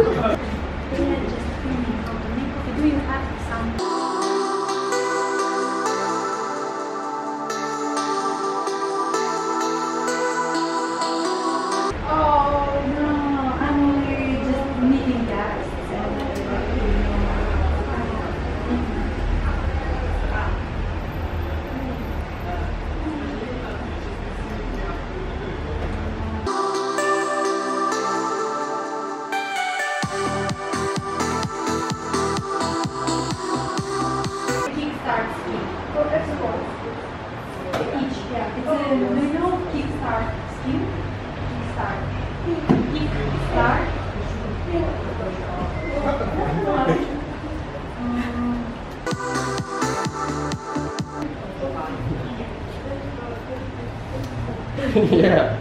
are just filming yeah, do you know Kickstart scheme? Kickstart. Kickstart. Um, yeah.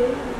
Still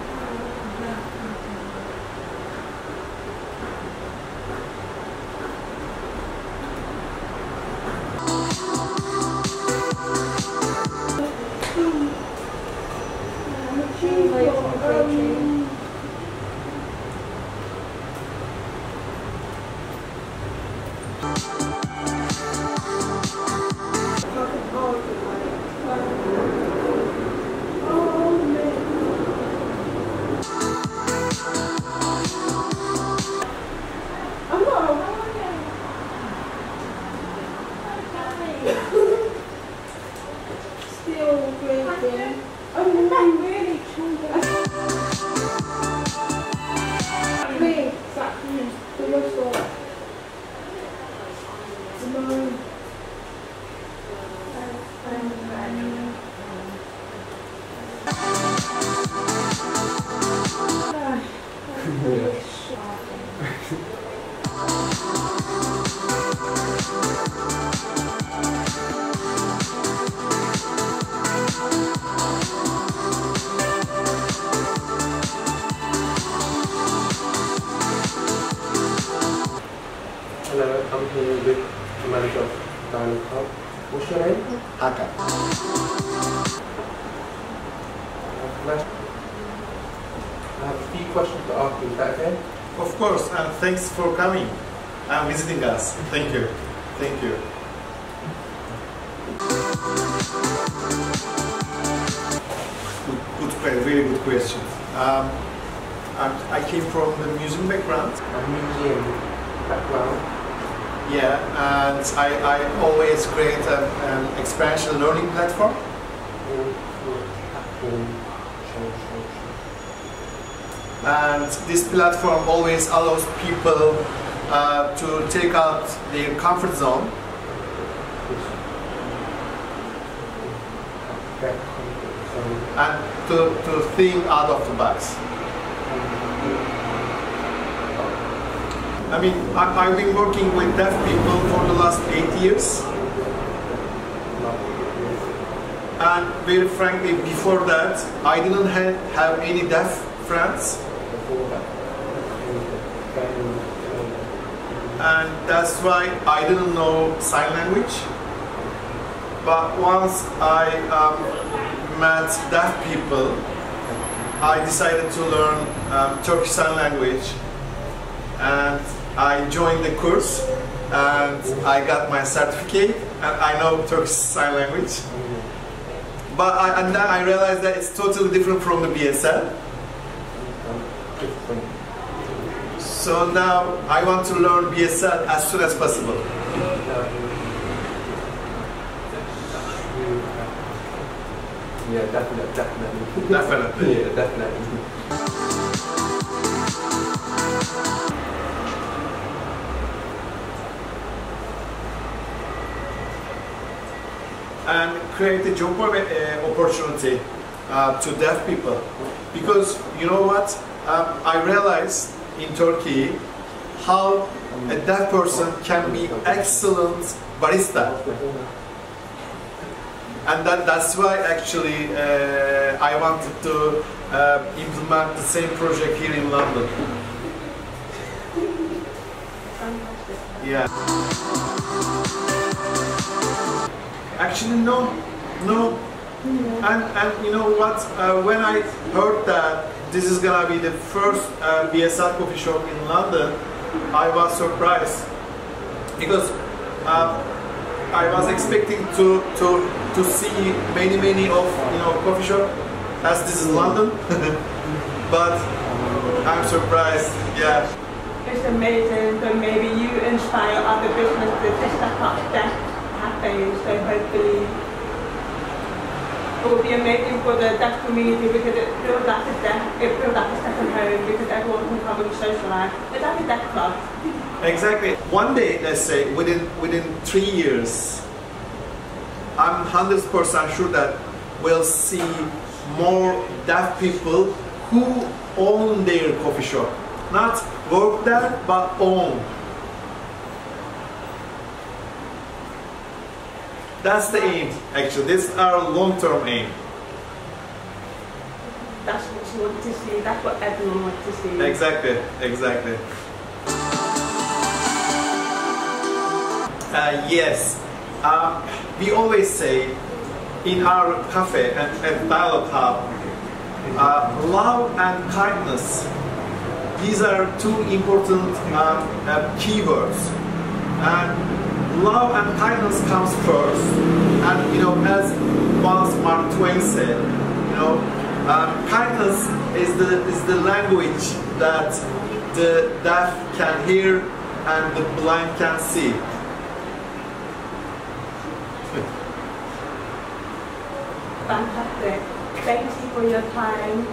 No. What's your name? Haka. Uh, nice. I have a few questions to ask you. Is that okay? Of course, and thanks for coming and visiting us. Thank you. Thank you. Good, good, que- very good question. Um, and I came from the museum background. A museum background. Yeah, and I, I always create an, an experiential learning platform. And this platform always allows people uh, to take out their comfort zone comfort zone. and to, to think out of the box. I mean, I, I've been working with deaf people for the last eight years, and very frankly, before that, I didn't have, have any deaf friends, and that's why I didn't know sign language. But once I um, met deaf people, I decided to learn um, Turkish Sign Language, and I joined the course, and I got my certificate, and I know Turkish Sign Language. But I, and then I realized that it's totally different from the BSL. So now I want to learn BSL as soon as possible. Yeah, definitely, definitely. Definitely. yeah, definitely. And create a job uh, opportunity uh, to deaf people. Because you know what? Um, I realized in Turkey how a deaf person can be excellent barista. And that, that's why actually uh, I wanted to uh, implement the same project here in London. Yeah. Actually, no, no. And and you know what? Uh, when I heard that this is gonna be the first uh, BSL coffee shop in London, I was surprised because uh, I was expecting to to to see many many of you know coffee shop as this is London, but I'm surprised. Yeah. It's amazing that maybe you inspire other businesses to step up their So hopefully it will be amazing for the deaf community because it feels like a deaf, it feels like a second home because everyone can come and socialise. It's like a deaf club. Exactly. One day, let's say within within three years, I'm hundred percent sure that we'll see more deaf people who own their coffee shop, not work there but own. That's the aim, actually. This is our long-term aim. That's what you want to see. That's what everyone wants to see. Exactly, exactly. Uh, yes, um, we always say in our cafe and at Dialogue Hub, uh, love and kindness. These are two important um, uh, keywords. And love and kindness comes first. And you know, as once Mark Twain said, you know, um, kindness is the is the language that the deaf can hear and the blind can see. Fantastic. Thank you for your time.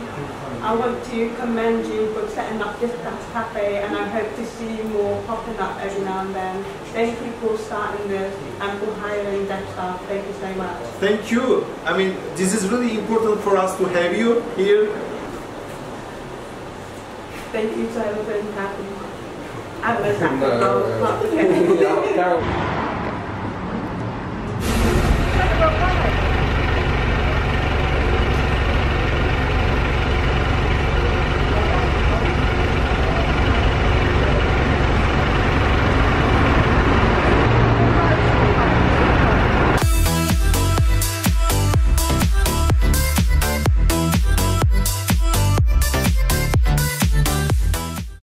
I want to commend you for setting up this Cafe and I hope to see more popping up every now and then. Thank you for starting this and for hiring deaf staff. Thank you so much. Thank you. I mean, this is really important for us to have you here. Thank you to everyone having me. I was at